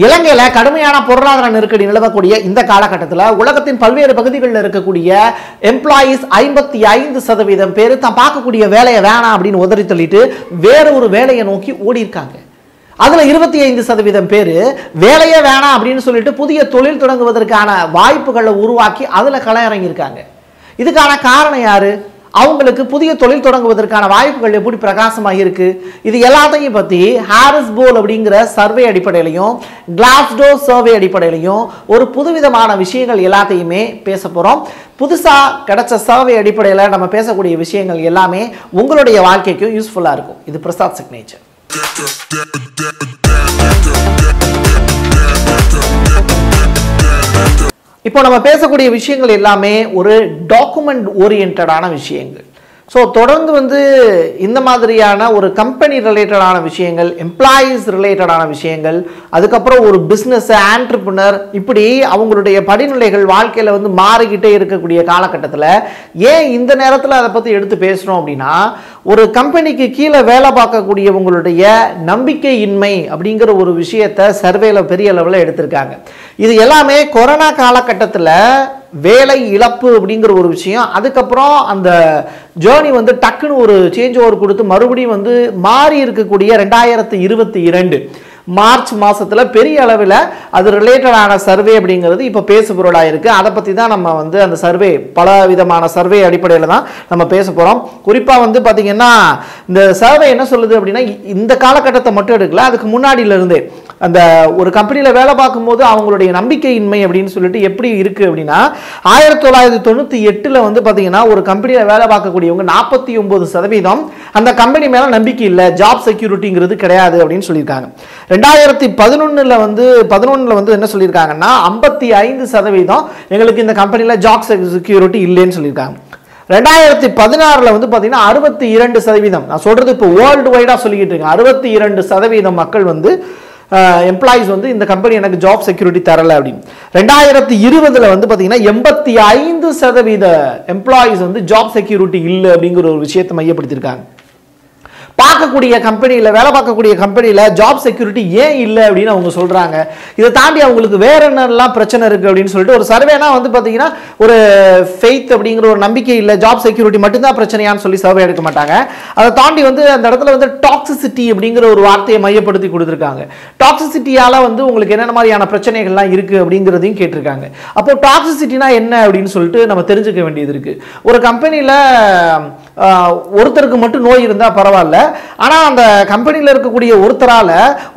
இலங்கையில் கடுமையான பொருளாதார நெருக்கடி நிலவக்கூடிய இந்த காலகட்டத்தில் உலகத்தின் பல்வேறு பகுதிகளில் இருக்கக்கூடிய எம்ப்ளாயீஸ் ஐம்பத்தி ஐந்து சதவீதம் பேர் தான் பார்க்கக்கூடிய வேலையை வேணாம் அப்படின்னு உதறி தள்ளிட்டு வேற ஒரு வேலையை நோக்கி ஓடி இருக்காங்க அதில் இருபத்தி ஐந்து சதவீதம் பேர் வேலையே வேணாம் அப்படின்னு சொல்லிட்டு புதிய தொழில் தொடங்குவதற்கான வாய்ப்புகளை உருவாக்கி அதில் கள இறங்கியிருக்காங்க இதுக்கான காரணம் யாரு? அவங்களுக்கு புதிய தொழில் தொடங்குவதற்கான வாய்ப்புகள் எப்படி பிரகாசமாக இருக்குது இது எல்லாத்தையும் பற்றி ஹாரிஸ் போல் அப்படிங்கிற சர்வே அடிப்படையிலையும் கிளாஸ்டோ சர்வே அடிப்படையிலையும் ஒரு புதுவிதமான விஷயங்கள் எல்லாத்தையுமே பேச போகிறோம் புதுசாக கிடைச்ச சர்வே அடிப்படையில் நம்ம பேசக்கூடிய விஷயங்கள் எல்லாமே உங்களுடைய வாழ்க்கைக்கும் யூஸ்ஃபுல்லாக இருக்கும். இது பிரசாத் சிக்னேச்சர் இப்போ நம்ம பேசக்கூடிய விஷயங்கள் எல்லாமே ஒரு டாக்குமெண்ட் ஓரியன்டான விஷயங்கள். ஸோ தொடர்ந்து வந்து இந்த மாதிரியான ஒரு கம்பெனி ரிலேட்டடான விஷயங்கள் எம்ப்ளாயீஸ் ரிலேட்டடான விஷயங்கள் அதுக்கப்புறம் ஒரு பிஸ்னஸ் ஆண்டர்பிரினர் இப்படி அவங்களுடைய படிநிலைகள் வாழ்க்கையில் வந்து மாறிக்கிட்டே இருக்கக்கூடிய காலகட்டத்தில் ஏன் இந்த நேரத்தில் அதை பற்றி எடுத்து பேசுகிறோம் அப்படின்னா ஒரு கம்பெனிக்கு கீழே வேலை பார்க்கக்கூடியவங்களுடைய நம்பிக்கையின்மை அப்படிங்கிற ஒரு விஷயத்தை சர்வேல பெரிய அளவில் எடுத்திருக்காங்க. இது எல்லாமே கொரோனா காலகட்டத்தில் வேலை இழப்பு அப்படிங்கிற ஒரு விஷயம். அதுக்கப்புறம் அந்த ஜேர்னி வந்து டக்குன்னு ஒரு சேஞ்ச் ஓவர் கொடுத்து மறுபடியும் வந்து மாறி இருக்கக்கூடிய ரெண்டாயிரத்து இருபத்தி இரண்டு. மார்ச் மாதத்தில் பெரிய அளவில் அது ரிலேட்டடான சர்வே அப்படிங்கிறது இப்போ பேசுபொருளாக இருக்குது அதை பற்றி தான் நம்ம வந்து அந்த சர்வே பல விதமான சர்வே அடிப்படையில் தான் நம்ம பேச போகிறோம் குறிப்பாக வந்து பார்த்திங்கன்னா இந்த சர்வே என்ன சொல்லுது அப்படின்னா இந்த காலகட்டத்தை மட்டும் எடுக்கல அதுக்கு முன்னாடியிலேருந்தே அந்த ஒரு கம்பெனியில் வேலை பார்க்கும்போது அவங்களுடைய நம்பிக்கையின்மை அப்படின்னு சொல்லிட்டு எப்படி இருக்குது அப்படின்னா ஆயிரத்தி தொள்ளாயிரத்தி தொண்ணூற்றி எட்டில் வந்து பார்த்தீங்கன்னா ஒரு கம்பெனியில் வேலை பார்க்கக்கூடியவங்க நாற்பத்தி ஒம்பது சதவீதம். அந்த கம்பெனி மேலே நம்பிக்கை இல்லை. ஜாப் செக்யூரிட்டிங்கிறது கிடையாது அப்படின்னு சொல்லியிருக்காங்க. ரெண்டாயிரத்தி பதினொன்றில் வந்து பதினொன்றில் வந்து என்ன சொல்லியிருக்காங்கன்னா ஐம்பத்தி ஐந்து சதவீதம் எங்களுக்கு இந்த கம்பெனியில் ஜாப் செக்யூரிட்டி இல்லைன்னு சொல்லியிருக்காங்க. ரெண்டாயிரத்தி பதினாறில் வந்து பார்த்தீங்கன்னா அறுபத்தி இரண்டு சதவீதம். நான் சொல்கிறது இப்போ வேர்ல்டு வைடாக சொல்லிக்கிட்டு இருக்கேன். அறுபத்தி இரண்டு சதவீதம் மக்கள் வந்து எம்ப்ளாயிஸ் வந்து இந்த கம்பெனி எனக்கு ஜாப் செக்யூரிட்டி தரல அப்படின்னு. ரெண்டாயிரத்தி இருபதுல வந்து பார்த்தீங்கன்னா எண்பத்தி ஐந்து சதவீத எம்ப்ளாயிஸ் வந்து ஜாப் செக்யூரிட்டி இல்லை அப்படிங்கிற ஒரு விஷயத்தை மையப்படுத்தியிருக்காங்க. பார்க்கக்கூடிய கம்பெனியில் வேலை பார்க்கக்கூடிய கம்பெனியில் ஜாப் செக்யூரிட்டி ஏன் இல்லை அப்படின்னு அவங்க சொல்கிறாங்க இதை தாண்டி அவங்களுக்கு வேற என்னெல்லாம் பிரச்சனை இருக்குது அப்படின்னு சொல்லிட்டு ஒரு சர்வேனா வந்து பார்த்தீங்கன்னா ஒரு ஃபெய்த் அப்படிங்கிற ஒரு நம்பிக்கை இல்லை ஜாப் செக்யூரிட்டி மட்டும்தான் பிரச்சனையான்னு சொல்லி சர்வே எடுக்க மாட்டாங்க. அதை தாண்டி வந்து அந்த இடத்துல வந்து டாக்ஸிசிட்டி அப்படிங்கிற ஒரு வார்த்தையை மையப்படுத்தி கொடுத்துருக்காங்க. டாக்ஸிசிட்டியால் வந்து உங்களுக்கு என்னென்ன மாதிரியான பிரச்சனைகள்லாம் இருக்குது அப்படிங்கிறதையும் கேட்டிருக்காங்க. அப்போ டாக்ஸிசிட்டினா என்ன அப்படின்னு சொல்லிட்டு நம்ம தெரிஞ்சுக்க வேண்டியது இருக்குது ஒரு கம்பெனியில் ஒருத்தருக்கு மட்டும் நோய் இருந்தால் பரவாயில்ல. ஆனால் அந்த கம்பெனியில் இருக்கக்கூடிய ஒருத்தரால்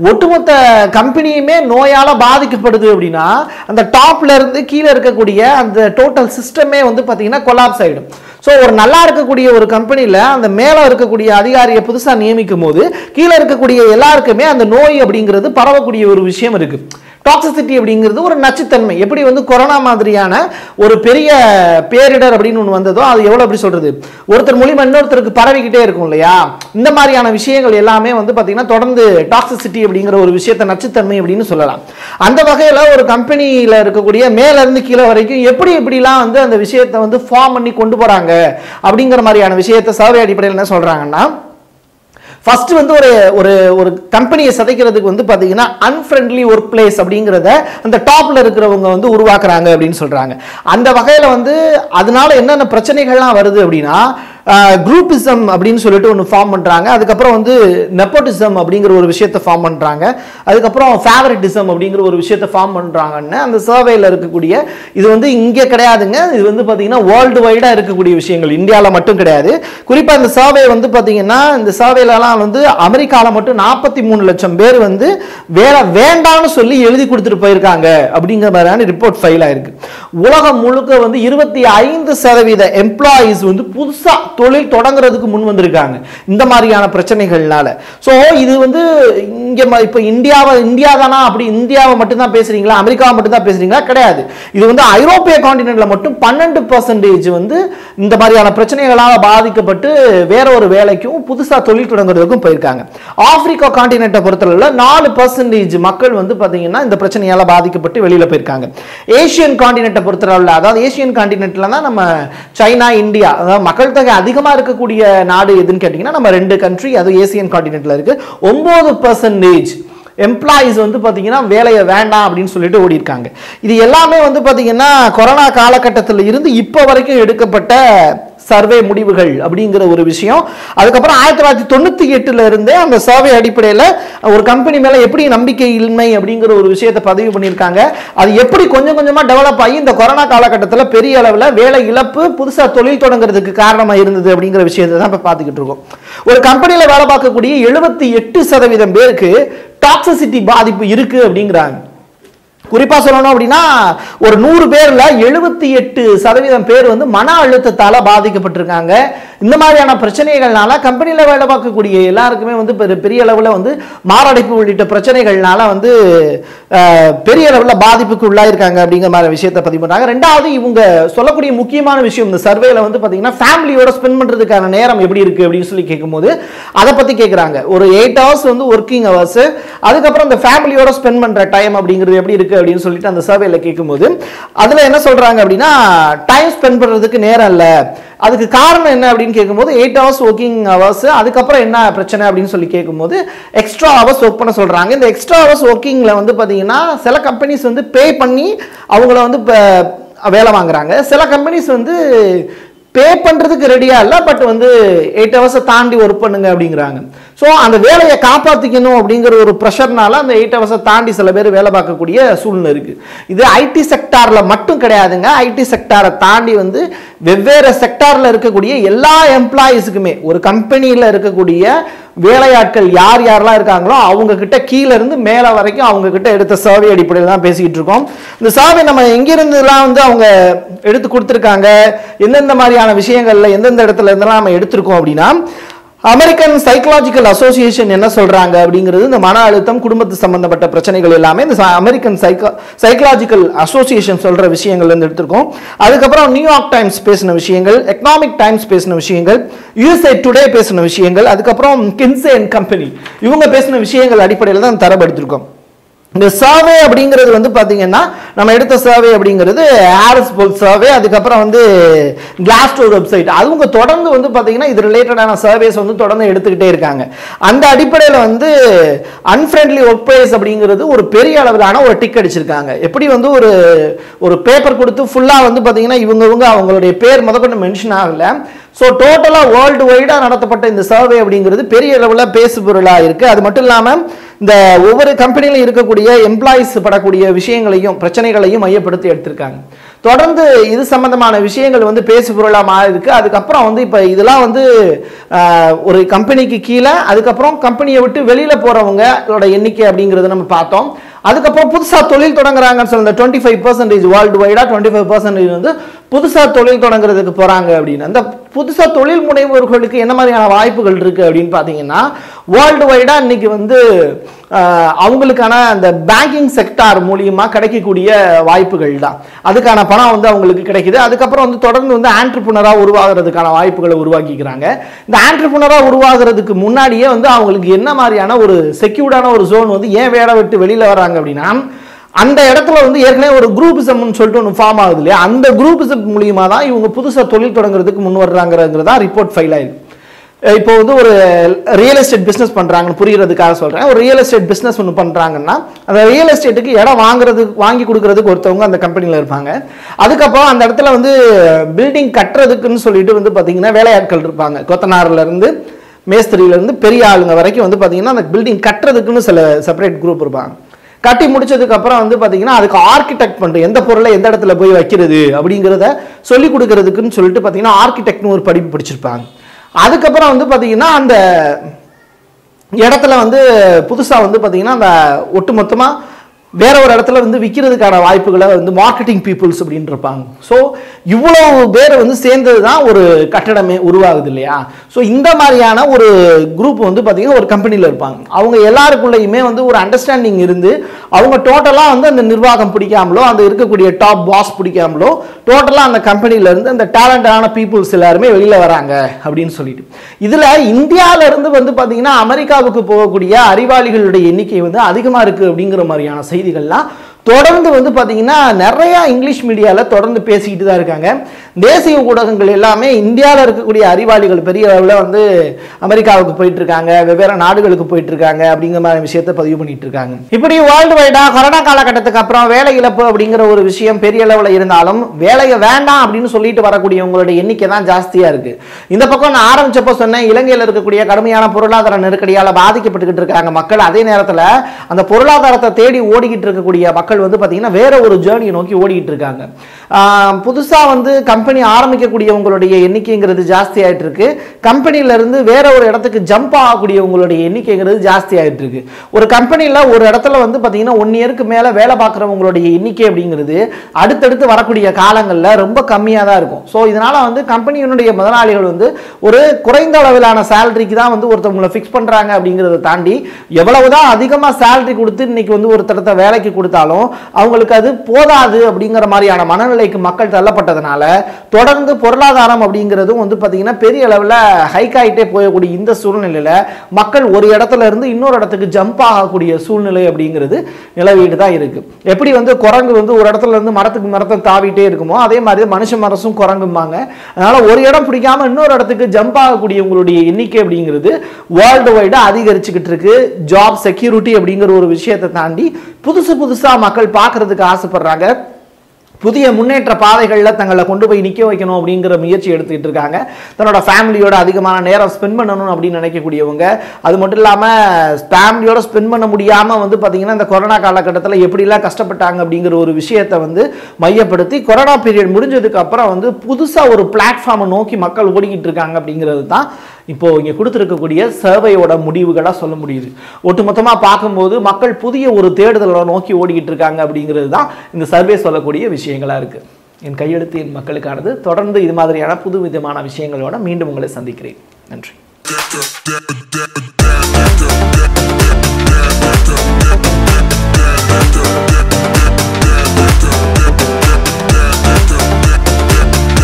ஒட்டுமொத்த கம்பெனியுமே நோயால் பாதிக்கப்படுது அப்படின்னா அந்த டாப்லேருந்து கீழே இருக்கக்கூடிய அந்த டோட்டல் சிஸ்டமே வந்து பார்த்திங்கன்னா கொலாப்ஸ் ஆகிடும் ஸோ ஒரு நல்லா இருக்கக்கூடிய ஒரு கம்பெனியில் அந்த மேலே இருக்கக்கூடிய அதிகாரியை புதுசாக நியமிக்கும் போது கீழே இருக்கக்கூடிய எல்லாருக்குமே அந்த நோய் அப்படிங்கிறது பரவக்கூடிய ஒரு விஷயம் இருக்குது டாக்ஸிசிட்டி அப்படிங்கிறது ஒரு நச்சுத்தன்மை. எப்படி வந்து கொரோனா மாதிரியான ஒரு பெரிய பேரிடர் அப்படின்னு ஒன்று வந்ததோ அது எவ்வளோ எப்படி சொல்கிறது ஒருத்தர் மூலிமா இன்னொருத்தருக்கு பரவிக்கிட்டே இருக்கும் இல்லையா? இந்த மாதிரியான விஷயங்கள் எல்லாமே வந்து பார்த்திங்கன்னா தொடர்ந்து டாக்ஸிசிட்டி அப்படிங்கிற ஒரு விஷயத்தை நச்சுத்தன்மை அப்படின்னு சொல்லலாம். அந்த வகையில் ஒரு கம்பெனியில் இருக்கக்கூடிய மேலேருந்து கீழே வரைக்கும் எப்படி எப்படிலாம் வந்து அந்த விஷயத்தை வந்து ஃபார்ம் பண்ணி கொண்டு போகிறாங்க அப்படிங்கிற மாதிரியான விஷயத்தை சர்வே அடிப்படையில் என்ன சொல்கிறாங்கன்னா ஃபஸ்ட்டு வந்து ஒரு ஒரு ஒரு கம்பெனியை சதைக்கிறதுக்கு வந்து பார்த்தீங்கன்னா அன்ஃப்ரெண்ட்லி ஒர்க் பிளேஸ் அப்படிங்கிறத அந்த டாப்ல இருக்கிறவங்க வந்து உருவாக்குறாங்க அப்படின்னு சொல்றாங்க. அந்த வகையில் வந்து அதனால என்னென்ன பிரச்சனைகள்லாம் வருது அப்படின்னா குரூப்பிசம் அப்படின்னு சொல்லிட்டு ஒன்று ஃபார்ம் பண்ணுறாங்க அதுக்கப்புறம் வந்து நெப்போட்டிசம் அப்படிங்கிற ஒரு விஷயத்தை ஃபார்ம் பண்ணுறாங்க அதுக்கப்புறம் ஃபேவரட்டிசம் அப்படிங்கிற ஒரு விஷயத்தை ஃபார்ம் பண்ணுறாங்கன்னு அந்த சர்வேயில் இருக்கக்கூடிய இது வந்து இங்கே கிடையாதுங்க. இது வந்து பார்த்தீங்கன்னா வேர்ல்டு வைடாக இருக்கக்கூடிய விஷயங்கள். இந்தியாவில் மட்டும் கிடையாது. குறிப்பாக இந்த சர்வே வந்து பார்த்திங்கன்னா இந்த சர்வேலலாம் வந்து அமெரிக்காவில் மட்டும் நாற்பத்தி மூணு லட்சம் பேர் வந்து வேலை வேண்டாம்னு சொல்லி எழுதி கொடுத்துட்டு போயிருக்காங்க அப்படிங்கிற மாதிரியான ரிப்போர்ட் ஃபைல் ஆயிருக்கு உலகம் முழுக்க வந்து இருபத்தி ஐந்து சதவீத எம்ப்ளாயீஸ் வந்து புதுசாக தொழில் தொடங்குறதுக்கு முன் வந்திருக்காங்க. இந்த மாதிரியான பிரச்சனைகள்னால. ஸோ இது வந்து இங்கே இப்போ இந்தியாவை இந்தியா தானா? அப்படி இந்தியாவை மட்டும்தான் பேசுறீங்களா? அமெரிக்காவை மட்டும்தான் பேசுகிறீங்களா கிடையாது. இது வந்து ஐரோப்பிய காண்டினென்ட்ல மட்டும் பன்னெண்டு பர்சன்டேஜ் வந்து இந்த மாதிரியான பிரச்சனைகளால் பாதிக்கப்பட்டு வேற ஒரு வேலைக்கும் புதுசாக தொழில் தொடங்குறதுக்கும் போயிருக்காங்க. ஆப்பிரிக்கா காண்டினென்ட்டை பொறுத்தளவில் நாலு பர்சன்டேஜ் மக்கள் வந்து பார்த்தீங்கன்னா இந்த பிரச்சனையால் பாதிக்கப்பட்டு வெளியில் போயிருக்காங்க. ஏஷியன் காண்டினென்ட்டை பொறுத்தளவில் அதாவது ஏஷியன் காண்டினென்ட்ல தான் நம்ம சைனா இந்தியா அதாவது மக்கள் தொகை அதிகமாக இருக்கக்கூடிய நாடு எதுன்னு கேட்டிங்கன்னா நம்ம ரெண்டு கண்ட்ரி அது ஏசியன் காண்டினென்ட்ல இருக்கு. ஒம்பது பர்சன்டேஜ் எம்ப்ளாயீஸ் வந்து பார்த்திங்கன்னா வேலையை வேண்டாம் அப்படின்னு சொல்லிட்டு ஓடி இருக்காங்க இது எல்லாமே வந்து பார்த்திங்கன்னா கொரோனா காலகட்டத்தில் இருந்து இப்போ வரைக்கும் எடுக்கப்பட்ட சர்வே முடிவுகள் அப்படிங்கிற ஒரு விஷயம். அதுக்கப்புறம் ஆயிரத்தி தொள்ளாயிரத்தி தொண்ணூற்றி எட்டில் இருந்தே அந்த சர்வே அடிப்படையில் ஒரு கம்பெனி மேலே எப்படி நம்பிக்கை இன்மை அப்படிங்கிற ஒரு விஷயத்தை பதிவு பண்ணியிருக்காங்க. அது எப்படி கொஞ்சம் கொஞ்சமாக டெவலப் ஆகி இந்த கொரோனா காலகட்டத்தில் பெரிய அளவில் வேலை இழப்பு புதுசாக தொழில் தொடங்குறதுக்கு காரணமாக இருந்தது அப்படிங்கிற விஷயத்தை தான் இப்போ பார்த்துக்கிட்டு இருக்கோம். ஒரு கம்பெனியில் வேலை பார்க்கக்கூடிய எழுபத்தி எட்டு சதவீதம் பேருக்கு டாக்ஸிசிட்டி பாதிப்பு இருக்கு அப்படிங்கிறாங்க. குறிப்பாக சொல்லணும் அப்படின்னா ஒரு நூறு பேரில் எழுபத்தி எட்டு சதவீதம் பேர் வந்து மன அழுத்தத்தால் பாதிக்கப்பட்டிருக்காங்க. இந்த மாதிரியான பிரச்சனைகள்னால கம்பெனியில் வேலை பார்க்கக்கூடிய எல்லாருக்குமே வந்து பெரு- பெரிய அளவில் வந்து மாரடைப்பு உள்ளிட்ட பிரச்சனைகள்னால வந்து பெரிய அளவில் பாதிப்புக்கு உள்ளாயிருக்காங்க அப்படிங்கிற மாதிரி விஷயத்தை பதிவு பண்ணுறாங்க ரெண்டாவது இவங்க சொல்லக்கூடிய முக்கியமான விஷயம் இந்த சர்வேல வந்து பார்த்தீங்கன்னா ஃபேமிலியோட ஸ்பெண்ட் பண்ணுறதுக்கான நேரம் எப்படி இருக்கு அப்படின்னு சொல்லி கேட்கும்போது அதை பற்றி கேட்குறாங்க ஒரு எயிட் ஹவர்ஸ் வந்து ஒர்க்கிங் ஹவர்ஸ் அதுக்கப்புறம் இந்த ஃபேமிலியோட ஸ்பெண்ட் பண்ணுற டைம் அப்படிங்கிறது எப்படி இருக்கு அப்படின்னு சொல்லிட்டு அந்த சர்வேல கேட்கும்போது அதுல என்ன சொல்றாங்க அப்படின்னா டைம் ஸ்பெண்ட் பண்றதுக்கு நேரம் இல்ல. அதுக்கு காரணம் என்ன அப்படின்னு கேட்கும்போது எயிட் ஹவர்ஸ் ஒர்க்கிங் ஹவர்ஸ் அதுக்கப்புறம் என்ன பிரச்சனை அப்படின்னு சொல்லி கேட்கும்போது எக்ஸ்ட்ரா ஹவர்ஸ் ஒர்க் பண்ண சொல்கிறாங்க இந்த எக்ஸ்ட்ரா ஹவர்ஸ் ஒர்க்கிங்கில் வந்து பார்த்தீங்கன்னா சில கம்பெனிஸ் வந்து பே பண்ணி அவங்கள வந்து இப்போ வேலை வாங்குறாங்க. சில கம்பெனிஸ் வந்து பே பண்ணுறதுக்கு ரெடியாக இல்லை பட் வந்து எயிட் ஹவர்ஸை தாண்டி ஒர்க் பண்ணுங்க அப்படிங்கிறாங்க. ஸோ அந்த வேலையை காப்பாற்றிக்கணும் அப்படிங்கிற ஒரு ப்ரெஷர்னால அந்த எயிட் ஹவர்ஸை தாண்டி சில பேர் வேலை பார்க்கக்கூடிய சூழ்நிலை இருக்குது இது ஐடி செக்டாரில் மட்டும் கிடையாதுங்க. ஐடி செக்டாரை தாண்டி வந்து வெவ்வேறு செக்டாரில் இருக்கக்கூடிய எல்லா எம்ப்ளாயீஸுக்குமே ஒரு கம்பெனியில் இருக்கக்கூடிய வேலையாட்கள் யார் யாரெல்லாம் இருக்காங்களோ அவங்கக்கிட்ட கீழேருந்து மேலே வரைக்கும் அவங்கக்கிட்ட எடுத்த சர்வே அடிப்படையில் தான் பேசிக்கிட்டு இருக்கோம். இந்த சர்வே நம்ம எங்கேருந்துலாம் வந்து அவங்க எடுத்து கொடுத்துருக்காங்க எந்தெந்த மாதிரியான விஷயங்களில் எந்தெந்த இடத்துல இருந்தெல்லாம் நம்ம எடுத்திருக்கோம் அப்படின்னா அமெரிக்கன் சைக்கலாஜிக்கல் அசோசியேஷன் என்ன சொல்கிறாங்க அப்படிங்கிறது இந்த மன அழுத்தம் குடும்பத்து சம்பந்தப்பட்ட பிரச்சனைகள் எல்லாமே இந்த அமெரிக்கன் சைக்கா சைக்கலாஜிக்கல் அசோசியேஷன் சொல்கிற விஷயங்கள் இருந்து எடுத்திருக்கோம். அதுக்கப்புறம் நியூயார்க் டைம்ஸ் பேசின விஷயங்கள் எக்கனாமிக் டைம்ஸ் பேசின விஷயங்கள் யூஎஸ்ஏ டுடே பேசின விஷயங்கள் அதுக்கப்புறம் கின்சே அண்ட் கம்பெனி இவங்க பேசின விஷயங்கள் அடிப்படையில் தான் தரப்படுத்திருக்கோம். இந்த சர்வே அப்படிங்கிறது வந்து பார்த்தீங்கன்னா நம்ம எடுத்த சர்வே அப்படிங்கிறது ஆர்எஸ் போல் சர்வே அதுக்கப்புறம் வந்து கிளாஸ்டோர் வெப்சைட் அவங்க தொடர்ந்து வந்து பார்த்தீங்கன்னா இது ரிலேட்டடான சர்வேஸ் வந்து தொடர்ந்து எடுத்துக்கிட்டே இருக்காங்க. அந்த அடிப்படையில் வந்து அன்ஃப்ரெண்ட்லி ஒர்க் பிளேஸ் அப்படிங்கிறது ஒரு பெரிய அளவிலான ஒரு டிக் அடிச்சிருக்காங்க. எப்படி வந்து ஒரு ஒரு பேப்பர் கொடுத்து ஃபுல்லாக வந்து பார்த்தீங்கன்னா இவங்க இவங்க அவங்களுடைய பேர் முதற்கொண்டு மென்ஷன் ஆகலை. ஸோ டோட்டலாக வேர்ல்டு வைடாக நடத்தப்பட்ட இந்த சர்வே அப்படிங்கிறது பெரிய அளவில் பேசு பொருளாக இருக்குது அது மட்டும் இல்லாமல் இந்த ஒவ்வொரு கம்பெனியிலும் இருக்கக்கூடிய எம்ப்ளாயிஸ் படக்கூடிய விஷயங்களையும் பிரச்சனைகளையும் மையப்படுத்தி எடுத்திருக்காங்க. தொடர்ந்து இது சம்பந்தமான விஷயங்கள் வந்து பேசு பொருளாக மாறி இருக்கு அதுக்கப்புறம் வந்து இப்போ இதெல்லாம் வந்து ஒரு கம்பெனிக்கு கீழே அதுக்கப்புறம் கம்பெனியை விட்டு வெளியில் போகிறவங்களோட எண்ணிக்கை அப்படிங்கிறத நம்ம பார்த்தோம். அதுக்கப்புறம் புதுசாக தொழில் தொடங்குறாங்கன்னு சொல்லி இந்த டுவெண்ட்டி ஃபைவ் பர்சன்டேஜ் வேர்ல்டு வைடாக டுவெண்ட்டி ஃபைவ் பர்சன்டேஜ் வந்து புதுசாக தொழில் தொடங்குறதுக்கு போகிறாங்க அப்படின்னு. அந்த புதுசாக தொழில் முனைவோர்களுக்கு என்ன மாதிரியான வாய்ப்புகள் இருக்குது அப்படின்னு பார்த்தீங்கன்னா வேர்ல்டு வைடாக இன்றைக்கி வந்து அவங்களுக்கான அந்த பேங்கிங் செக்டார் மூலியமாக கிடைக்கக்கூடிய வாய்ப்புகள் தான். அதுக்கான பணம் வந்து அவங்களுக்கு கிடைக்குது. அதுக்கப்புறம் வந்து தொடர்ந்து வந்து ஆண்ட்ரிபுனராக உருவாகிறதுக்கான வாய்ப்புகளை உருவாக்கிக்கிறாங்க. இந்த ஆண்ட்ரிபுனராக உருவாகிறதுக்கு முன்னாடியே வந்து அவங்களுக்கு என்ன மாதிரியான ஒரு செக்யூர்டான ஒரு ஜோன் வந்து ஏன் வேலை விட்டு வெளியில் வராங்க அப்படின்னா அந்த இடத்துல வந்து ஏற்கனவே ஒரு குரூப்பிசம்னு சொல்லிட்டு ஒன்று ஃபார்ம் ஆகுது இல்லையா? அந்த குரூப்பிசம் மூலியமாக தான் இவங்க புதுசாக தொழில் தொடங்குறதுக்கு முன் வர்றாங்கிறது தான் ரிப்போர்ட் ஃபைல் ஆயிருக்கு இப்போ வந்து ஒரு ரியல் எஸ்டேட் பிஸ்னஸ் பண்ணுறாங்கன்னு புரியறதுக்காக சொல்கிறேன் ஒரு ரியல் எஸ்டேட் பிஸ்னஸ் ஒன்று பண்ணுறாங்கன்னா அந்த ரியல் எஸ்டேட்டுக்கு இடம் வாங்குறதுக்கு வாங்கி கொடுக்குறதுக்கு ஒருத்தவங்க அந்த கம்பெனியில் இருப்பாங்க. அதுக்கப்புறம் அந்த இடத்துல வந்து பில்டிங் கட்டுறதுக்குன்னு சொல்லிட்டு வந்து பார்த்தீங்கன்னா வேலையாட்கள் இருப்பாங்க. கொத்தனார்ல மேஸ்திரியிலேருந்து பெரிய ஆளுங்க வரைக்கும் வந்து பார்த்தீங்கன்னா அந்த பில்டிங் கட்டுறதுக்குன்னு சில செப்பரேட் குரூப் இருப்பாங்க. கட்டி முடிச்சதுக்கப்புறம் வந்து பார்த்தீங்கன்னா அதுக்கு ஆர்கிடெக்ட் பண்ணுறது எந்த பொருளை எந்த இடத்துல போய் வைக்கிறது அப்படிங்கிறத சொல்லி கொடுக்கறதுக்குன்னு சொல்லிட்டு பார்த்தீங்கன்னா ஆர்கிடெக்ட்னு ஒரு படிப்பு படிச்சிருப்பாங்க. அதுக்கப்புறம் வந்து பார்த்தீங்கன்னா அந்த இடத்துல வந்து புதுசாக வந்து பார்த்தீங்கன்னா அந்த ஒட்டுமொத்தமாக வேற ஒரு இடத்துல வந்து விற்கிறதுக்கான வாய்ப்புகளை வந்து மார்க்கெட்டிங் பீப்புள்ஸ் அப்படின்னு இருப்பாங்க ஸோ இவ்வளோ பேரை வந்து சேர்ந்தது தான் ஒரு கட்டடமே உருவாகுது இல்லையா? ஸோ இந்த மாதிரியான ஒரு குரூப் வந்து பார்த்திங்கன்னா ஒரு கம்பெனியில் இருப்பாங்க. அவங்க எல்லாருக்குள்ளேயுமே வந்து ஒரு அண்டர்ஸ்டாண்டிங் இருந்து அவங்க டோட்டலாக வந்து அந்த நிர்வாகம் பிடிக்காமலோ அந்த இருக்கக்கூடிய டாப் பாஸ் பிடிக்காமலோ டோட்டலாக அந்த கம்பெனியிலேருந்து அந்த டேலண்டான பீப்புள்ஸ் எல்லாருமே வெளியில் வராங்க அப்படின்னு சொல்லிட்டு. இதில் இந்தியாவிலேருந்து வந்து பார்த்தீங்கன்னா அமெரிக்காவுக்கு போகக்கூடிய அறிவாளிகளுடைய எண்ணிக்கை வந்து அதிகமாக இருக்குது அப்படிங்கிற மாதிரியான செய்திகள்லாம் தொடர்ந்து வந்து பார்த்தீங்கன்னா நிறையா இங்கிலீஷ் மீடியாவில் தொடர்ந்து பேசிக்கிட்டு தான் இருக்காங்க. தேசிய ஊடகங்கள் எல்லாமே இந்தியாவில் இருக்கக்கூடிய அறிவாளிகள் பெரிய அளவில் வந்து அமெரிக்காவுக்கு போயிட்டு இருக்காங்க வெவ்வேறு நாடுகளுக்கு போயிட்டு இருக்காங்க அப்படிங்கிற மாதிரி விஷயத்தை பதிவு பண்ணிட்டு இருக்காங்க இப்படி வேர்ல்டு வைடா கொரோனா காலகட்டத்துக்கு அப்புறம் வேலை இழப்பு அப்படிங்கிற ஒரு விஷயம் பெரிய அளவில் இருந்தாலும் வேலையை வேண்டாம் அப்படின்னு சொல்லிட்டு வரக்கூடியவங்களுடைய எண்ணிக்கை தான் ஜாஸ்தியா இருக்கு. இந்த பக்கம் நான் ஆரம்பிச்சப்போ சொன்னேன் இலங்கையில் இருக்கக்கூடிய கடுமையான பொருளாதார நெருக்கடியால் பாதிக்கப்பட்டுக்கிட்டு இருக்காங்க மக்கள். அதே நேரத்தில் அந்த பொருளாதாரத்தை தேடி ஓடிக்கிட்டு இருக்கக்கூடிய மக்கள் வந்து பார்த்தீங்கன்னா வேற ஒரு ஜேர்னியை நோக்கி ஓடிக்கிட்டு இருக்காங்க. புதுசாக வந்து கம்பெனி ஆரம்பிக்கக்கூடியவங்களுடைய எண்ணிக்கைங்கிறது ஜாஸ்தி ஆகிட்டு இருக்கு கம்பெனில இருந்து வேற ஒரு இடத்துக்கு ஜம்ப் ஆகக்கூடியவங்களுடைய எண்ணிக்கைங்கிறது ஜாஸ்தி ஆகிட்டு இருக்கு ஒரு கம்பெனியில் ஒரு இடத்துல வந்து பார்த்தீங்கன்னா ஒன் இயருக்கு மேலே வேலை பார்க்குறவங்களுடைய எண்ணிக்கை அப்படிங்கிறது அடுத்தடுத்து வரக்கூடிய காலங்களில் ரொம்ப கம்மியாக தான் இருக்கும். ஸோ இதனால் வந்து கம்பெனியினுடைய முதலாளிகள் வந்து ஒரு குறைந்த அளவிலான சேலரிக்கு தான் வந்து ஒருத்தவங்களை ஃபிக்ஸ் பண்ணுறாங்க அப்படிங்கிறத தாண்டி எவ்வளவுதான் அதிகமாக சேலரி கொடுத்து இன்னைக்கு வந்து ஒருத்தரத்தை வேலைக்கு கொடுத்தாலும் அவங்களுக்கு அது போதாது அப்படிங்கிற மாதிரியான மனநிலைக்கு மக்கள் தள்ளப்பட்டதுனால தொடர்ந்து பொருளாதாரம் அப்படிங்கிறதும் வந்து பார்த்தீங்கன்னா பெரிய அளவில் ஹைக் ஆகிட்டே போகக்கூடிய இந்த சூழ்நிலையில் மக்கள் ஒரு இடத்துல இருந்து இன்னொரு இடத்துக்கு ஜம்ப் ஆகக்கூடிய சூழ்நிலை அப்படிங்கிறது நிலவிட்டு தான் இருக்குது எப்படி வந்து குரங்கு வந்து ஒரு இடத்துல இருந்து மரத்துக்கு மரத்தை தாவிட்டே இருக்குமோ அதே மாதிரி மனுஷ மரசும் குரங்கும்பாங்க. அதனால் ஒரு இடம் பிடிக்காம இன்னொரு இடத்துக்கு ஜம்ப் ஆகக்கூடியவங்களுடைய எண்ணிக்கை அப்படிங்கிறது வேர்ல்டு வைடு அதிகரிச்சுக்கிட்டு இருக்கு. ஜாப் செக்யூரிட்டி அப்படிங்கிற ஒரு விஷயத்தை தாண்டி புதுசு புதுசாக மக்கள் பார்க்கறதுக்கு ஆசைப்படுறாங்க. புதிய முன்னேற்ற பாதைகளில் தங்களை கொண்டு போய் நிற்க வைக்கணும் அப்படிங்கிற முயற்சி எடுத்துக்கிட்டு இருக்காங்க. தன்னோட ஃபேமிலியோட அதிகமான நேரம் ஸ்பெண்ட் பண்ணணும் அப்படின்னு நினைக்கக்கூடியவங்க. அது மட்டும் இல்லாமல் ஃபேமிலியோட ஸ்பெண்ட் பண்ண முடியாமல் வந்து பார்த்தீங்கன்னா இந்த கொரோனா காலகட்டத்தில் எப்படிலாம் கஷ்டப்பட்டாங்க அப்படிங்கிற ஒரு விஷயத்தை வந்து மையப்படுத்தி கொரோனா பீரியட் முடிஞ்சதுக்கு அப்புறம் வந்து புதுசாக ஒரு பிளாட்ஃபார்மை நோக்கி மக்கள் ஓடிக்கிட்டு இருக்காங்க அப்படிங்கிறது தான் இப்போது இங்கே கொடுத்துருக்கக்கூடிய சர்வையோட முடிவுகளாக சொல்ல முடியுது. ஒட்டுமொத்தமாக பார்க்கும்போது மக்கள் புதிய ஒரு தேடுதலை நோக்கி ஓடிக்கிட்டு இருக்காங்க அப்படிங்கிறது தான் இந்த சர்வே சொல்லக்கூடிய விஷயங்களாக இருக்குது என் கையெழுத்து என் மக்களுக்கானது. தொடர்ந்து இது மாதிரியான புது விதமான விஷயங்களோட மீண்டும் உங்களை சந்திக்கிறேன். நன்றி.